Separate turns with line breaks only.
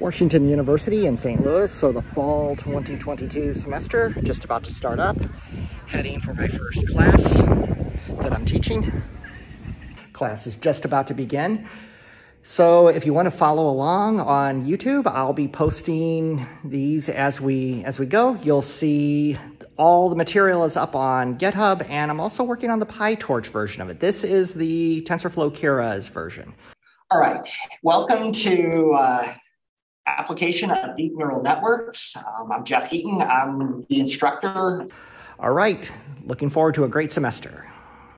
Washington University in St. Louis. So the fall 2022 semester just about to start up. Heading for my first class that I'm teaching. Class is just about to begin. So if you want to follow along on YouTube, I'll be posting these as we as we go. You'll see all the material is up on GitHub, and I'm also working on the PyTorch version of it. This is the TensorFlow Keras version. All right, welcome to uh, application of deep neural networks. Um, I'm Jeff Heaton. I'm the instructor. All right, looking forward to a great semester.